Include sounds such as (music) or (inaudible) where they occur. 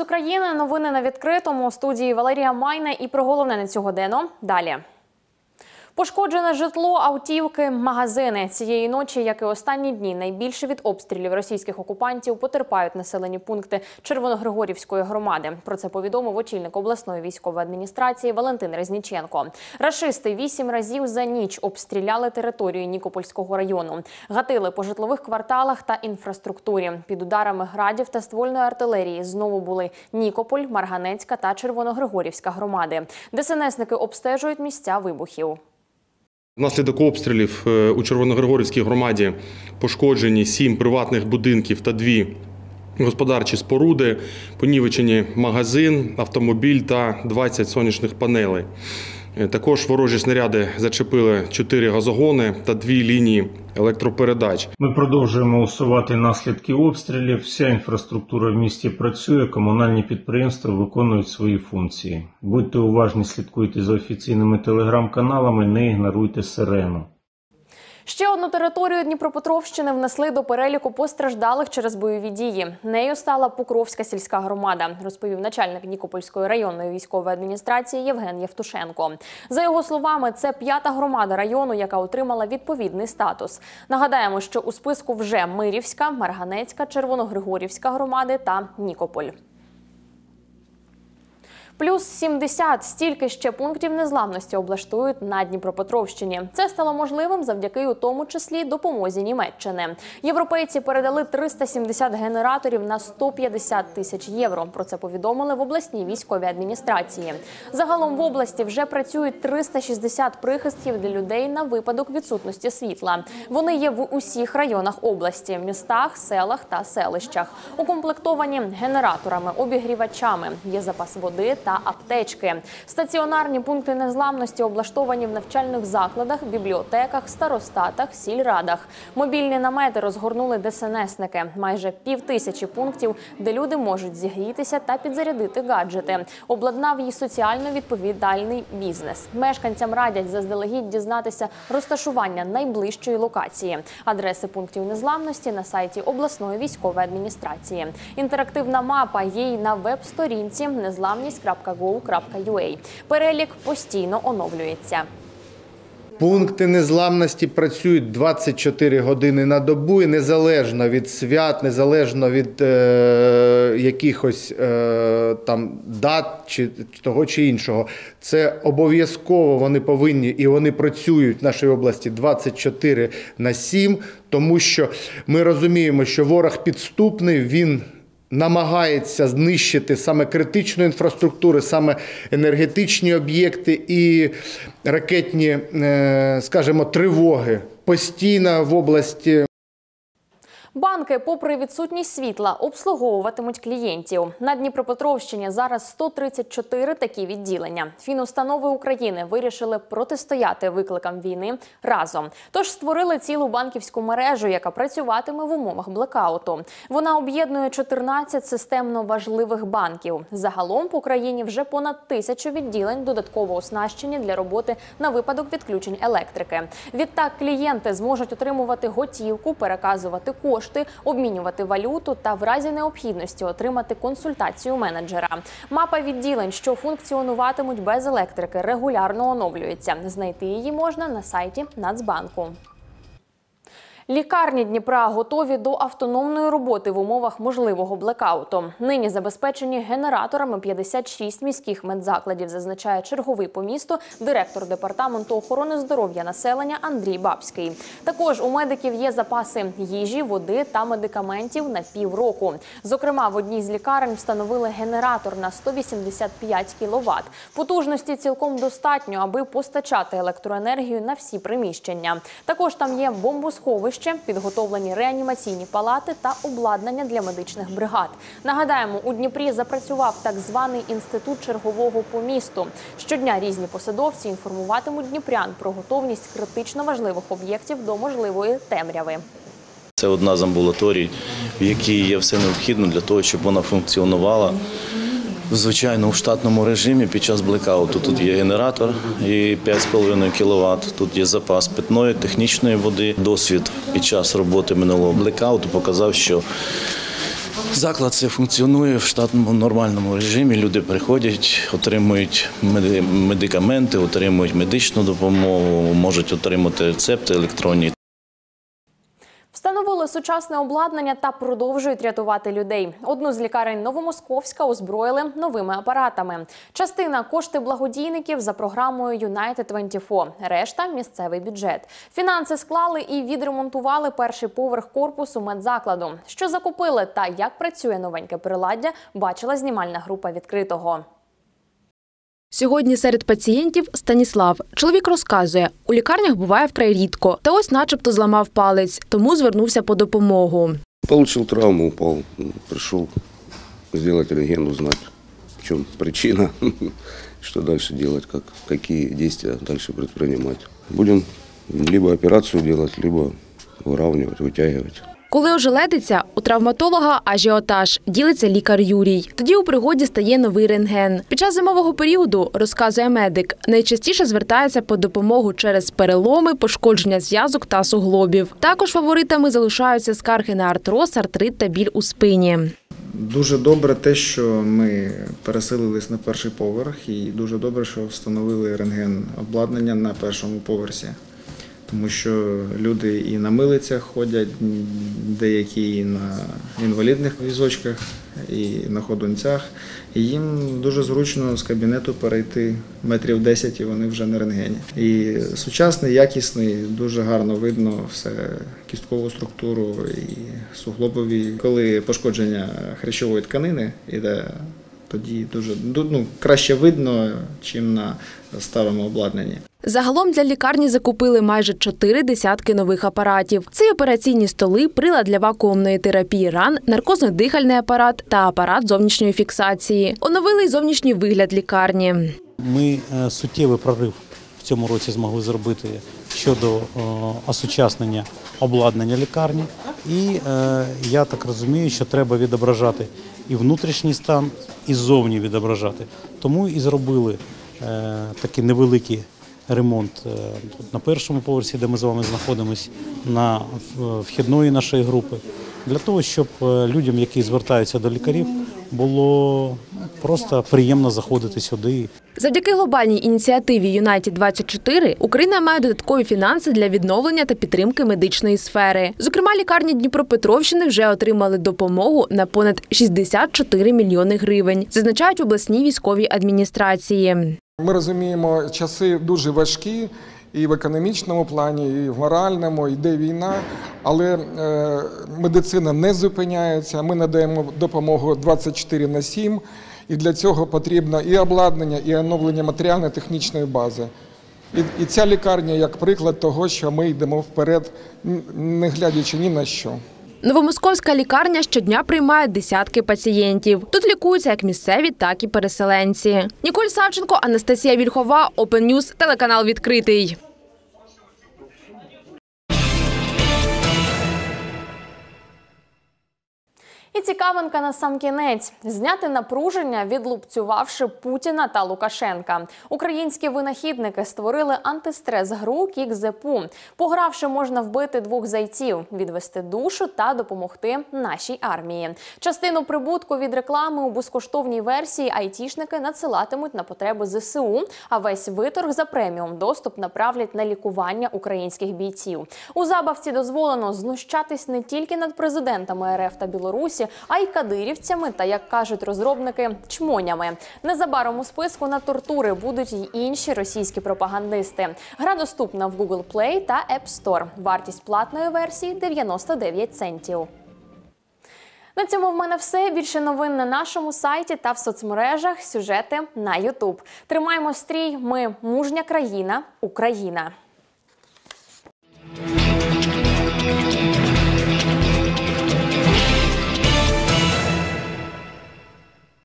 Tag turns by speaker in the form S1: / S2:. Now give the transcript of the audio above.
S1: України. Новини на відкритому У студії Валерія Майна і про головне на цього годину. Далі. Пошкоджене житло, автівки, магазини цієї ночі, як і останні дні, найбільше від обстрілів російських окупантів потерпають населені пункти Червоногригорівської громади. Про це повідомив очільник обласної військової адміністрації Валентин Резніченко. Рашисти вісім разів за ніч обстріляли територію Нікопольського району, гатили по житлових кварталах та інфраструктурі. Під ударами градів та ствольної артилерії знову були Нікополь, Марганецька та Червоногригорівська громади. ДСНСники обстежують місця вибухів.
S2: Внаслідок обстрілів е, у Червоногригорівській громаді пошкоджені сім приватних будинків та дві господарчі споруди, понівечені магазин, автомобіль та 20 сонячних панелей. Е, Також ворожі снаряди зачепили чотири газогони та дві лінії електропередач.
S3: Ми продовжуємо усувати наслідки обстрілів. Вся інфраструктура в місті працює, комунальні підприємства виконують свої функції. Будьте уважні, слідкуйте за офіційними телеграм-каналами, не ігноруйте сирену.
S1: Ще одну територію Дніпропетровщини внесли до переліку постраждалих через бойові дії. Нею стала Покровська сільська громада, розповів начальник Нікопольської районної військової адміністрації Євген Євтушенко. За його словами, це п'ята громада району, яка отримала відповідний статус. Нагадаємо, що у списку вже Мирівська, Марганецька, Червоногригорівська громади та Нікополь. Плюс 70 – стільки ще пунктів незламності облаштують на Дніпропетровщині. Це стало можливим завдяки у тому числі допомозі Німеччини. Європейці передали 370 генераторів на 150 тисяч євро. Про це повідомили в обласній військовій адміністрації. Загалом в області вже працюють 360 прихистків для людей на випадок відсутності світла. Вони є в усіх районах області, містах, селах та селищах. Укомплектовані генераторами, обігрівачами. Є запас води та аптечки. Стаціонарні пункти незламності облаштовані в навчальних закладах, бібліотеках, старостатах, сільрадах. Мобільні намети розгорнули ДСНСники. Майже пів тисячі пунктів, де люди можуть зігрітися та підзарядити гаджети. Обладнав її соціально відповідальний бізнес. Мешканцям радять заздалегідь дізнатися розташування найближчої локації. Адреси пунктів незламності на сайті обласної військової адміністрації. Інтерактивна мапа є й на веб-сторінці незламність.gov.ua. Перелік постійно оновлюється.
S4: Пункти незламності працюють 24 години на добу і незалежно від свят, незалежно від е, якихось е, там дат чи того чи іншого. Це обов'язково вони повинні і вони працюють в нашій області 24 на 7, тому що ми розуміємо, що ворог підступний, він намагається знищити саме критичну інфраструктуру, саме енергетичні об'єкти і ракетні, е, скажімо, тривоги постійно в області.
S1: Банки, попри відсутність світла, обслуговуватимуть клієнтів. На Дніпропетровщині зараз 134 такі відділення. Фінустанови України вирішили протистояти викликам війни разом. Тож створили цілу банківську мережу, яка працюватиме в умовах блекауту. Вона об'єднує 14 системно важливих банків. Загалом по країні вже понад тисячу відділень додатково оснащені для роботи на випадок відключень електрики. Відтак клієнти зможуть отримувати готівку, переказувати кошти, обмінювати валюту та в разі необхідності отримати консультацію менеджера. Мапа відділень, що функціонуватимуть без електрики, регулярно оновлюється. Знайти її можна на сайті Нацбанку. Лікарні Дніпра готові до автономної роботи в умовах можливого блекауту. Нині забезпечені генераторами 56 міських медзакладів, зазначає черговий по місту директор департаменту охорони здоров'я населення Андрій Бабський. Також у медиків є запаси їжі, води та медикаментів на півроку. Зокрема, в одній з лікарень встановили генератор на 185 кВт. Потужності цілком достатньо, аби постачати електроенергію на всі приміщення. Також там є бомбосховище, підготовлені реанімаційні палати та обладнання для медичних бригад. Нагадаємо, у Дніпрі запрацював так званий інститут чергового по місту. Щодня різні посадовці інформуватимуть дніпрян про готовність критично важливих об'єктів до можливої темряви.
S5: Це одна з амбулаторій, в якій є все необхідне для того, щоб вона функціонувала. Звичайно, у штатному режимі під час блекауту тут є генератор і 5,5 кВт. Тут є запас питної, технічної води. Досвід під час роботи минулого блекауту показав, що Заклад це функціонує в штатному нормальному режимі. Люди приходять, отримують меди- медикаменти, отримують медичну допомогу, можуть отримати рецепти електронні.
S1: Встановили сучасне обладнання та продовжують рятувати людей. Одну з лікарень Новомосковська озброїли новими апаратами. Частина кошти благодійників за програмою United 24, решта місцевий бюджет. Фінанси склали і відремонтували перший поверх корпусу медзакладу. Що закупили та як працює новеньке приладдя, бачила знімальна група відкритого.
S6: Сьогодні серед пацієнтів Станіслав. Чоловік розказує, у лікарнях буває вкрай рідко, та ось, начебто, зламав палець, тому звернувся по допомогу.
S7: Получил травму, м, пришел сделать рентген, узнать, в чем причина, (laughs) что дальше делать, как, какие действия дальше предпринимать. Будем либо операцию делать, либо выравнивать, вытягивать.
S6: Коли ожеледиться, у травматолога ажіотаж, ділиться лікар Юрій. Тоді у пригоді стає новий рентген. Під час зимового періоду, розказує медик, найчастіше звертається по допомогу через переломи, пошкодження зв'язок та суглобів. Також фаворитами залишаються скарги на артроз, артрит та біль у спині.
S8: Дуже добре те, що ми переселились на перший поверх, і дуже добре, що встановили рентген обладнання на першому поверсі. Тому що люди і на милицях ходять, деякі на інвалідних візочках, і на ходунцях. І їм дуже зручно з кабінету перейти метрів 10 і вони вже на рентгені. І сучасний, якісний, дуже гарно видно все кісткову структуру і суглобові. Коли пошкодження хрящової тканини іде, тоді дуже ну, краще видно, чим на старому обладнанні.
S6: Загалом для лікарні закупили майже чотири десятки нових апаратів. Це операційні столи, прилад для вакуумної терапії ран, наркозно-дихальний апарат та апарат зовнішньої фіксації. Оновили й зовнішній вигляд лікарні.
S9: Ми е, суттєвий прорив в цьому році змогли зробити щодо е, осучаснення обладнання лікарні. І е, я так розумію, що треба відображати і внутрішній стан, і зовні відображати. Тому і зробили такий невеликий ремонт е, на першому поверсі, де ми з вами знаходимося, на вхідної нашої групи, для того, щоб е, людям, які звертаються до лікарів, було просто приємно заходити сюди
S6: Завдяки глобальній ініціативі United 24 Україна має додаткові фінанси для відновлення та підтримки медичної сфери. Зокрема, лікарні Дніпропетровщини вже отримали допомогу на понад 64 мільйони гривень, зазначають в обласній військовій адміністрації.
S10: Ми розуміємо, часи дуже важкі і в економічному плані, і в моральному, йде війна, але е, медицина не зупиняється. Ми надаємо допомогу 24 на 7, і для цього потрібно і обладнання, і оновлення матеріально-технічної бази. І, і ця лікарня як приклад того, що ми йдемо вперед, не глядячи ні на що.
S6: Новомосковська лікарня щодня приймає десятки пацієнтів. Тут лікуються як місцеві, так і переселенці. Ніколь Савченко, Анастасія Вільхова, Open News, телеканал відкритий.
S1: І цікавинка на сам кінець зняти напруження, відлупцювавши Путіна та Лукашенка. Українські винахідники створили антистрес-гру Kick the Pu. Погравши, можна вбити двох зайців, відвести душу та допомогти нашій армії. Частину прибутку від реклами у безкоштовній версії айтішники надсилатимуть на потреби ЗСУ. А весь виторг за преміум доступ направлять на лікування українських бійців. У забавці дозволено знущатись не тільки над президентами РФ та Білорусі, а й кадирівцями та, як кажуть розробники, чмонями. Незабаром у списку на тортури будуть й інші російські пропагандисти. Гра доступна в Google Play та App Store. Вартість платної версії 99 центів. На цьому в мене все. Більше новин на нашому сайті та в соцмережах. Сюжети на Ютуб. Тримаємо стрій. Ми мужня країна, Україна.